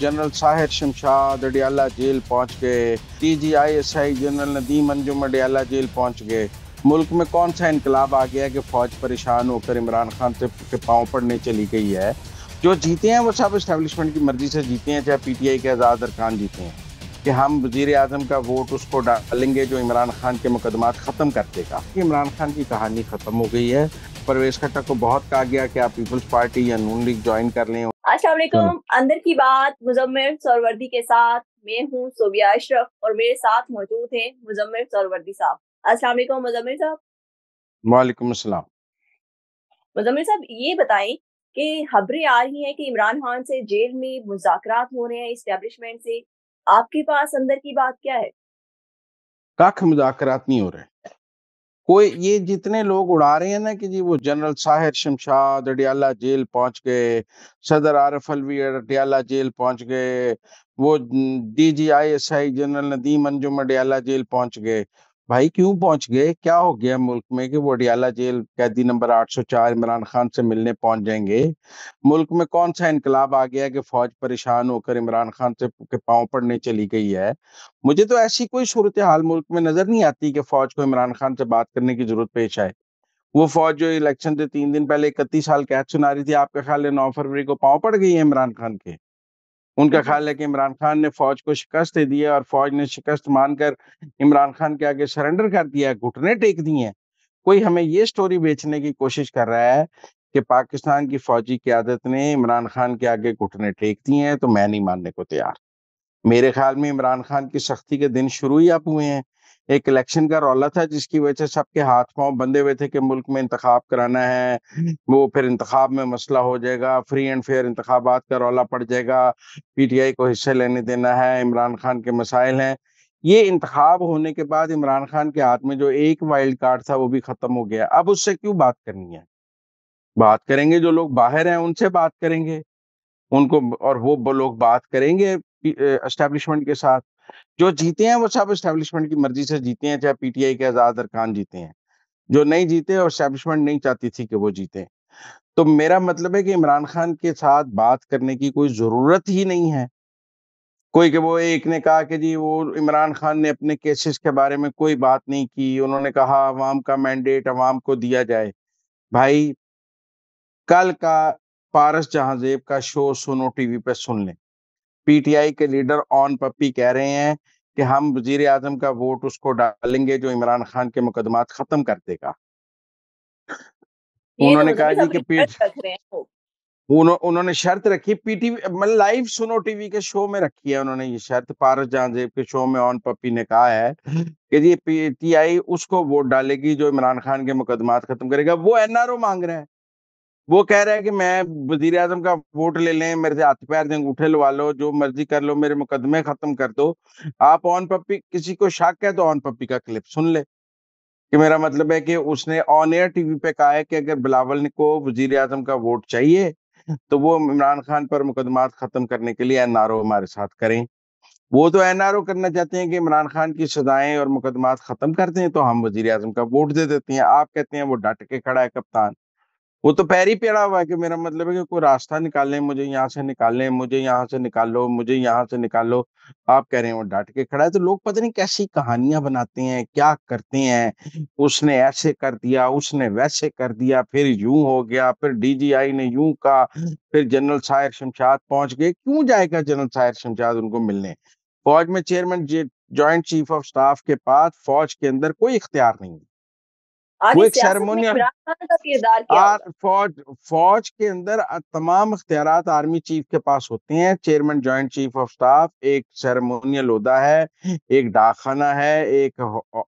General Sahir Shamshad Adiala jail پہنچ گئے، D G I S I general Nadeem Anjum Adiala jail پہنچ گئے۔ ملک میں کون سا انقلاب آ گیا کہ فوج پریشان ہو کر عمران خان کے پاؤں پڑنے چلی گئی ہے؟ جو جیتے ہیں وہ سب اسٹیبلشمنٹ کی مرضی سے جیتے ہیں، چاہے پی ٹی آئی کے آزاد ارکان جیتے ہیں۔ کہ ہم وزیر اعظم کا ووٹ اس کو ڈالیں گے جو عمران خان کے مقدمات ختم کر دے گا۔ عمران خان کی کہانی ختم ہو گئی ہے۔ پرویز کھٹک کو بہت کہا گیا کہ آپ پیپلز پارٹی یا نون لیگ جوائن کر لیں۔ السلام علیکم۔ اندر کی بات مزمر سوروردی کے ساتھ میں ہوں صوبیہ اشرف اور میرے ساتھ موجود ہیں مزمر سوروردی صاحب۔ السلام علیکم مزمر صاحب۔ وعلیکم السلام۔ مزمر صاحب یہ بتائیں کہ خبریں آ رہی ہیں کہ عمران خان سے جیل میں مذاکرات ہو رہے ہیں اسٹیبلشمنٹ سے۔ آپ کے پاس اندر کی بات کیا ہے؟ کاکھ مذاکرات نہیں ہو رہے۔ کوئی یہ جتنے لوگ اڑا رہے ہیں نا کہ جی وہ جنرل ساحر شمشاد، اڈیالہ جیل پہنچ گئے، صدر عارف الوی، اڈیالہ جیل پہنچ گئے، وہ D G I S I general Nadeem Anjum, Adiala jail پہنچ گئے۔ بھائی کیوں پہنچ گئے؟ کیا ہو گیا ملک میں کہ وہ ڈیالہ جیل قیدی نمبر آٹھ سو چار عمران خان سے ملنے پہنچ جائیں گے؟ ملک میں کون سا انقلاب آ گیا کہ فوج پریشان ہو کر عمران خان سے کے پاؤں پڑنے چلی گئی ہے؟ مجھے تو ایسی کوئی صورتحال ملک میں نظر نہیں آتی کہ فوج کو عمران خان سے بات کرنے کی ضرورت پیش آئے۔ وہ فوج جو الیکشن سے تین دن پہلے اکتیس سال قید سنا رہی تھی، آپ کا خیال ہے نو فروری کو پاؤں پڑ گئی ہے عمران خان کے؟ ان کا ہاں خیال ہے کہ عمران خان نے فوج کو شکست دی ہے اور فوج نے شکست مان کر عمران خان کے آگے سرنڈر کر دیا ہے گھٹنے ٹیک دیے ہیں۔ کوئی ہمیں یہ سٹوری بیچنے کی کوشش کر رہا ہے کہ پاکستان کی فوجی قیادت نے عمران خان کے آگے گھٹنے ٹیک دیے ہیں تو میں نہیں ماننے کو تیار۔ میرے خیال میں عمران خان کی سختی کے دن شروع ہی آپ ہوئے ہیں۔ ایک الیکشن کا رولا تھا جس کی وجہ سے سب کے ہاتھ پاؤں بندے ہوئے تھے کہ ملک میں انتخاب کرانا ہے، وہ پھر انتخاب میں مسئلہ ہو جائے گا فری اینڈ فیئر انتخابات کا رولا پڑ جائے گا، پی ٹی آئی کو حصہ لینے دینا ہے، عمران خان کے مسائل ہیں۔ یہ انتخاب ہونے کے بعد عمران خان کے ہاتھ میں جو ایک وائلڈ کارڈ تھا وہ بھی ختم ہو گیا۔ اب اس سے کیوں بات کرنی ہے؟ بات کریں گے جو لوگ باہر ہیں ان سے بات کریں گے۔ ان کو اور وہ لوگ بات کریں گے اسٹیبلشمنٹ کے ساتھ۔ جو جیتے ہیں وہ سب اسٹیبلشمنٹ کی مرضی سے جیتے ہیں، چاہے پی ٹی آئی کے آزاد ارکان جیتے ہیں۔ جو نہیں جیتے اور اسٹیبلشمنٹ نہیں چاہتی تھی کہ وہ جیتے۔ تو میرا مطلب ہے کہ عمران خان کے ساتھ بات کرنے کی کوئی ضرورت ہی نہیں ہے۔ کوئی کہ وہ ایک نے کہا کہ جی وہ عمران خان نے اپنے کیسز کے بارے میں کوئی بات نہیں کی۔ انہوں نے کہا عوام کا مینڈیٹ عوام کو دیا جائے۔ بھائی، کل کا پارس جہاں زیب کا شو سنو ٹی وی پہ سن لیں۔ پی ٹی آئی کے لیڈر آن پپی کہہ رہے ہیں کہ ہم وزیر اعظم کا ووٹ اس کو ڈالیں گے جو عمران خان کے مقدمات ختم کر دے گا۔ انہوں نے کہا جی کہ پی انہوں نے شرط رکھی P T V live Suno TV وی کے شو میں رکھی ہے انہوں نے یہ شرط۔ پارس جانزیب کے شو میں آن پپی نے کہا ہے کہ جی پی ٹی آئی اس کو ووٹ ڈالے گی جو عمران خان کے مقدمات ختم کرے گا۔ وہ این آر او مانگ رہے ہیں۔ وہ کہہ رہا ہے کہ میں وزیر اعظم کا ووٹ لے لیں، میرے سے ہاتھ پیر دیں اٹھے، لوا لو، جو مرضی کر لو، میرے مقدمے ختم کر دو۔ آپ آن پپی، کسی کو شک ہے تو آن پپی کا کلپ سن لے۔ کہ میرا مطلب ہے کہ اس نے آن ایئر ٹی وی پہ کہا ہے کہ اگر بلاول کو وزیر اعظم کا ووٹ چاہیے، تو وہ عمران خان پر مقدمات ختم کرنے کے لیے این آر او ہمارے ساتھ کریں۔ وہ تو این آر او کرنا چاہتے ہیں کہ عمران خان کی سزائیں اور مقدمات ختم کرتے ہیں، تو ہم وزیر اعظم کا ووٹ دے دیتے ہیں۔ آپ کہتے ہیں وہ ڈٹ کے کھڑا ہے، کپتان۔ وہ تو پیر ہی پیڑا ہوا ہے کہ میرا مطلب ہے کہ کوئی راستہ نکالنے مجھے یہاں سے نکالیں مجھے یہاں سے نکالو، مجھے یہاں سے نکالو۔ آپ کہہ رہے ہیں وہ ڈانٹ کے کھڑا ہے تو لوگ پتہ نہیں کیسی کہانیاں بناتے ہیں، کیا کرتے ہیں۔ اس نے ایسے کر دیا، اس نے ویسے کر دیا، پھر یوں ہو گیا، پھر ڈی جی آئی نے یوں کہا، پھر جنرل سائر شمشاد پہنچ گئے۔ کیوں جائے گا جنرل شاعر شمشاد ان کو ملنے؟ فوج میں چیئرمین جی، جوائنٹ چیف آف سٹاف کے پاس فوج کے اندر کوئی اختیار نہیں ہے۔ ایک فوج فوج کے اندر تمام اختیارات آرمی چیف کے پاس ہوتے ہیں chairman joint chief of staff ایک سیرمونیل عہدہ ہے ایک ڈاک خانہ ہے ایک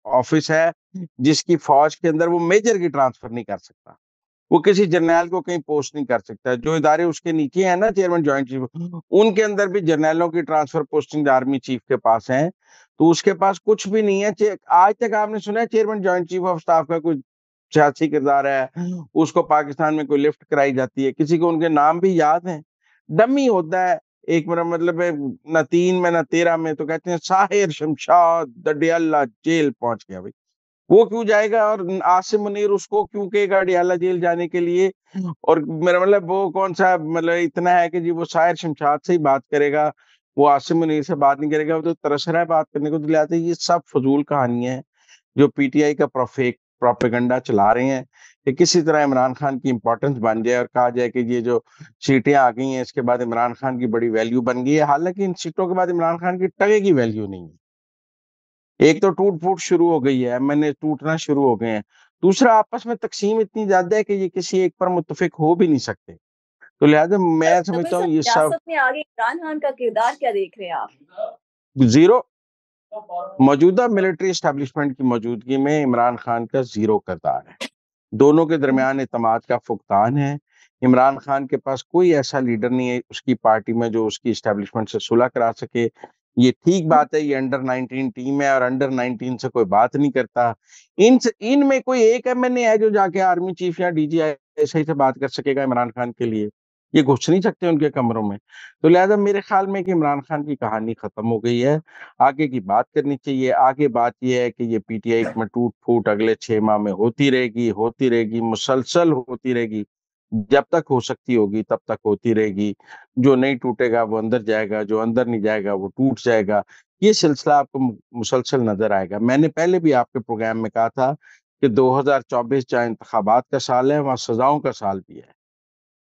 آفس ہے جس کی فوج کے اندر وہ میجر کی ٹرانسفر نہیں کر سکتا۔ وہ کسی جرنیل کو کہیں پوسٹ نہیں کر سکتا۔ جو ادارے اس کے نیچے ہیں نا چیئرمین جوائنٹ چیف ان کے اندر بھی جرنیلوں کی ٹرانسفر پوسٹنگ آرمی چیف کے پاس ہیں۔ تو اس کے پاس کچھ بھی نہیں ہے۔ آج تک آپ نے سنا ہے chairman joint chief of staff کا کوئی سیاسی کردار ہے ہاں۔ اس کو پاکستان میں کوئی لفٹ کرائی جاتی ہے کسی کو ان کے نام بھی یاد ہیں؟ ڈمی ہوتا ہے ایک میرا مطلب ہے نہ تین میں نہ تیرہ میں تو کہتے ہیں ساحر شمشاد دڈیالہ جیل پہنچ گیا بھائی۔ وہ کیوں جائے گا؟ اور عاصم منیر اس کو کیوں کہے گا ڈیالہ جیل جانے کے لیے؟ ہاں۔ اور میرا مطلب وہ کون سا مطلب اتنا ہے کہ جی وہ شاعر شمشاد سے ہی بات کرے گا۔ وہ آصم منیر سے بات نہیں کرے گا، وہ تو ترس رہا ہے بات کرنے کو دلاتے یہ سب فضول کہانیاں ہیں جو پی ٹی آئی کا پروفیک پروپیگنڈا چلا رہے ہیں کہ کسی طرح عمران خان کی امپورٹنس بن جائے اور کہا جائے کہ یہ جو سیٹیں آ گئی ہیں، اس کے بعد عمران خان کی بڑی ویلیو بن گئی ہے۔ حالانکہ ان سیٹوں کے بعد عمران خان کی ٹگے کی ویلیو نہیں ہے۔ ایک تو ٹوٹ پھوٹ شروع ہو گئی ہے ایم این اے ٹوٹنا شروع ہو گئے ہیں۔ دوسرا، آپس میں تقسیم اتنی زیادہ ہے کہ یہ کسی ایک پر متفق ہو بھی نہیں سکتے۔ تو لہٰذا میں سمجھتا ہوں یہ سب میں آگے عمران خان کا کردار کیا دیکھ رہے ہیں آپ؟ زیرو۔ موجودہ ملٹری اسٹیبلشمنٹ کی موجودگی میں عمران خان کا زیرو کردار ہے۔ دونوں کے درمیان اعتماد کا فقدان ہے۔ عمران خان کے پاس کوئی ایسا لیڈر نہیں ہے اس کی پارٹی میں جو اس کی اسٹیبلشمنٹ سے صلح کرا سکے۔ یہ ٹھیک بات ہے یہ انڈر نائنٹین ٹیم ہے اور انڈر نائنٹین سے کوئی بات نہیں کرتا۔ ان سے ان میں کوئی ایک ایم این اے ہے جو جا کے آرمی چیف یا ڈی جی آئی صحیح سے بات کر سکے گا عمران خان کے لیے۔ یہ گھس نہیں سکتے ان کے کمروں میں۔ تو لہٰذا میرے خیال میں کہ عمران خان کی کہانی ختم ہو گئی ہے۔ آگے کی بات کرنی چاہیے۔ آگے بات یہ ہے کہ یہ پی ٹی آئی میں ٹوٹ پھوٹ اگلے چھ ماہ میں ہوتی رہے گی، ہوتی رہے گی، مسلسل ہوتی رہے گی۔ جب تک ہو سکتی ہوگی، تب تک ہوتی رہے گی۔ جو نہیں ٹوٹے گا، وہ اندر جائے گا، جو اندر نہیں جائے گا، وہ ٹوٹ جائے گا۔ یہ سلسلہ آپ کو مسلسل نظر آئے گا۔ میں نے پہلے بھی آپ کے پروگرام میں کہا تھا کہ دو ہزار چوبیس جہاں انتخابات کا سال ہے، وہاں سزاؤں کا سال بھی ہے۔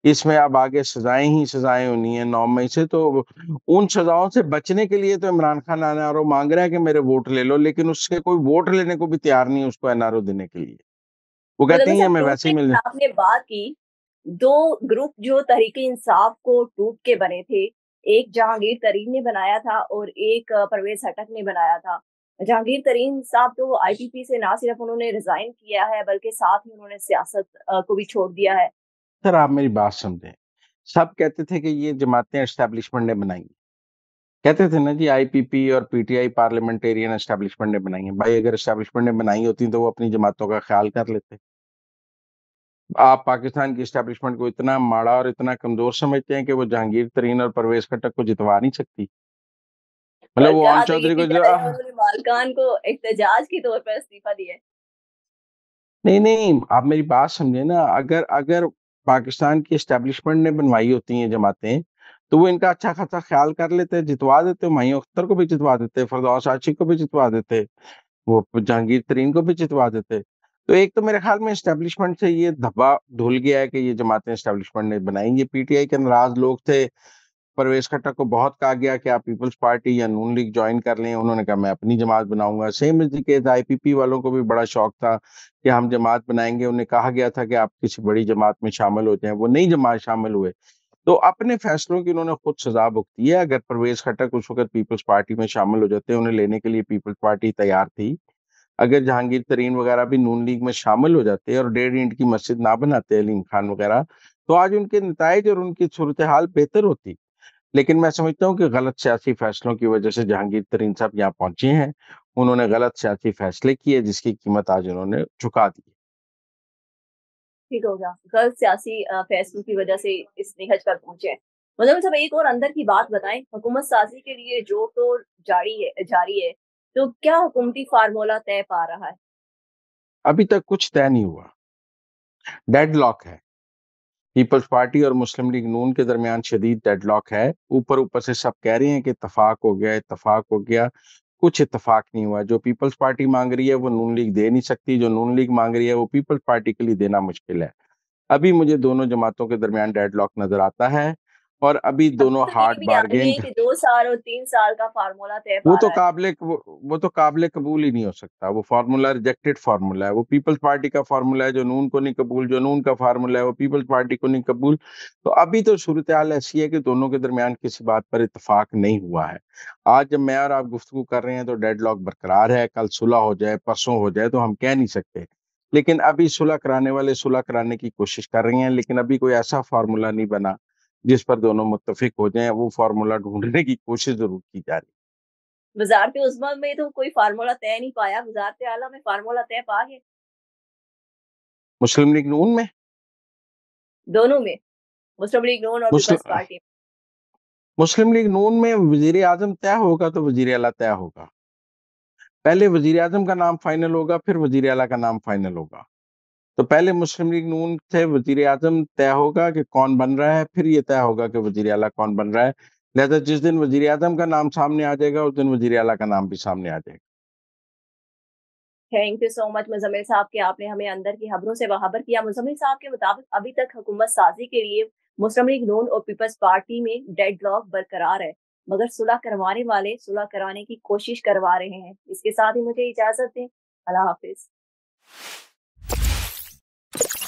اس میں اب آگے سزائیں ہی سزائیں ہونی ہیں نو مئی سے تو ان سزاؤں سے بچنے کے لیے تو Imran Khan N R O مانگ رہا ہے کہ میرے ووٹ لے لو لیکن اس کے کوئی ووٹ لینے کو بھی تیار نہیں اس کو این آر او دینے کے لیے۔ وہ کہتے ہیں میں ویسے ہی مل آپ نے بات کی دو گروپ جو تحریک انصاف کو ٹوٹ کے بنے تھے ایک جہانگیر ترین نے بنایا تھا اور ایک پرویز ہٹک نے بنایا تھا۔ جہانگیر ترین صاحب تو آئی پی پی سے نہ صرف انہوں نے ریزائن کیا ہے بلکہ ساتھ ہی انہوں نے سیاست کو بھی چھوڑ دیا ہے۔ سر آپ میری بات سمجھیں۔ سب کہتے تھے کہ یہ جماعتیں اسٹیبلشمنٹ نے بنائی۔ کہتے تھے نا جی آئی پی پی اور P T I parliamentarian establishment نے بنائی ہیں۔ بھائی اگر اسٹیبلشمنٹ نے بنائی ہوتی تو وہ اپنی جماعتوں کا خیال کر لیتے۔ آپ پاکستان کی اسٹیبلشمنٹ کو اتنا ماڑا اور اتنا کمزور سمجھتے ہیں کہ وہ جہانگیر ترین اور پرویز کٹک کو جتوا نہیں سکتی۔ مطلب وہ آن چودھری کو جو مالکان کو احتجاج کی طور پر استعفیٰ دیا نہیں نہیں آپ میری بات سمجھے نا۔ اگر اگر پاکستان کی اسٹیبلشمنٹ نے بنوائی ہوتی ہیں جماعتیں، تو وہ ان کا اچھا خاصا خیال کر لیتے، جتوا دیتے مائیوں اختر کو بھی جتوا دیتے، فردوس آچی کو بھی جتوا دیتے، وہ جہانگیر ترین کو بھی جتوا دیتے۔ تو ایک تو میرے خیال میں اسٹیبلشمنٹ سے یہ دھبا دھل گیا ہے کہ یہ جماعتیں اسٹیبلشمنٹ نے بنائی، یہ پی ٹی آئی کے ناراض لوگ تھے۔ پرویز کھٹک کو بہت کہا گیا کہ آپ پیپلز پارٹی یا نون لیگ جوائن کر لیں۔ انہوں نے کہا میں اپنی جماعت بناؤں گا۔ Same is case I P پی والوں کو بھی بڑا شوق تھا کہ ہم جماعت بنائیں گے۔ انہیں کہا گیا تھا کہ آپ کسی بڑی جماعت میں شامل ہو جائیں۔ وہ نئی جماعت شامل ہوئے۔ تو اپنے فیصلوں کی انہوں نے خود سزا بکتی ہے۔ اگر پرویز کھٹک اس وقت پیپلز پارٹی میں شامل ہو جاتے انہیں لینے کے لیے پیپلز پارٹی تیار تھی۔ اگر جہانگیر ترین وغیرہ بھی نون لیگ میں شامل ہو جاتے اور ڈیڑھ اینٹ کی مسجد نہ بناتے، علیم خان وغیرہ، تو آج ان کے نتائج اور ان کی صورتحال بہتر ہوتی۔ لیکن میں سمجھتا ہوں کہ غلط سیاسی فیصلوں کی وجہ سے جہانگیر ترین صاحب یہاں پہنچے ہیں۔ انہوں نے غلط سیاسی فیصلے کیے جس کی قیمت آج انہوں نے چکا دی۔ ٹھیک ہو گیا۔ غلط سیاسی فیصلوں کی وجہ سے اس نہج پر پہنچے مطلب صاحب ایک اور اندر کی بات بتائیں۔ حکومت سازی کے لیے جو تو جاری ہے جاری ہے تو کیا حکومتی فارمولا طے پا رہا ہے؟ ابھی تک کچھ طے نہیں ہوا۔ ڈیڈ لاک ہے۔ پیپلز پارٹی اور مسلم لیگ نون کے درمیان شدید ڈیڈ لاک ہے۔ اوپر اوپر سے سب کہہ رہے ہیں کہ اتفاق ہو گیا، اتفاق ہو گیا۔ کچھ اتفاق نہیں ہوا۔ جو پیپلز پارٹی مانگ رہی ہے وہ نون لیگ دے نہیں سکتی۔ جو نون لیگ مانگ رہی ہے وہ پیپلز پارٹی کے لیے دینا مشکل ہے۔ ابھی مجھے دونوں جماعتوں کے درمیان ڈیڈ لاک نظر آتا ہے۔ اور ابھی دونوں ہارڈ بارگین دو سال اور تین سال کا فارمولا طے وہ تو قابل وہ تو قابل قبول ہی نہیں ہو سکتا۔ وہ فارمولا ریجیکٹڈ فارمولا ہے۔ وہ پیپلز پارٹی کا فارمولا ہے جو نون کو نہیں قبول جو نون کا فارمولا ہے وہ پیپلز پارٹی کو نہیں قبول۔ تو ابھی تو صورتحال ایسی ہے کہ دونوں کے درمیان کسی بات پر اتفاق نہیں ہوا ہے۔ آج جب میں اور آپ گفتگو کر رہے ہیں تو ڈیڈ لاک برقرار ہے۔ کل صلح ہو جائے پرسوں ہو جائے تو ہم کہہ نہیں سکتے۔ لیکن ابھی صلح کرانے والے صلح کرانے کی کوشش کر رہی ہیں لیکن ابھی کوئی ایسا فارمولا نہیں بنا جس پر دونوں متفق ہو جائیں وہ فارمولا ڈھونڈنے کی کوشش ضرور کی جا رہی وزارت عظما میں تو کوئی فارمولا طے نہیں پایا۔ وزارت اعلیٰ میں فارمولا طے پا گیا مسلم لیگ نون میں؟ دونوں میں۔ مسلم لیگ نون اور مسلم پارٹی مسلم لیگ نون میں وزیر اعظم طے ہوگا تو وزیر اعلیٰ طے ہوگا۔ پہلے وزیر اعظم کا نام فائنل ہوگا پھر وزیر اعلیٰ کا نام فائنل ہوگا۔ تو پہلے مسلم لیگ نون سے وزیر اعظم طے ہوگا کہ کون بن رہا ہے، پھر یہ طے ہوگا کہ وزیر اعلیٰ کون بن رہا ہے۔ لہذا جس دن وزیر اعظم کا نام سامنے آ جائے گا، اس دن وزیر اعلیٰ کا نام بھی سامنے آ جائے گا۔ Thank you so much Muzammil صاحب کہ آپ نے ہمیں اندر کی خبروں سے باخبر کیا۔ مزمل صاحب کے مطابق ابھی تک حکومت سازی کے لیے مسلم لیگ نون اور پیپلز پارٹی میں ڈیڈ لاک برقرار ہے، مگر صلح کروانے والے صلح کرانے کی کوشش کروا رہے ہیں۔ اس کے ساتھ ہی مجھے اجازت دیں۔ اللہ حافظ۔ you